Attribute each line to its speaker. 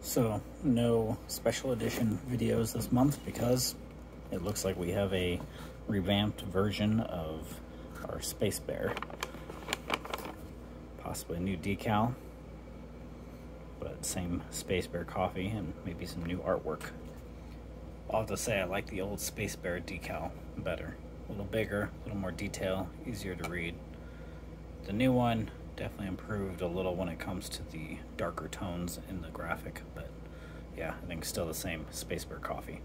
Speaker 1: So, no special edition videos this month because it looks like we have a revamped version of our Space Bear. Possibly a new decal, but same Space Bear coffee and maybe some new artwork. I'll have to say I like the old Space Bear decal better. A little bigger, a little more detail, easier to read. The new one definitely improved a little when it comes to the darker tones in the graphic, but yeah, I think still the same Space Bear coffee.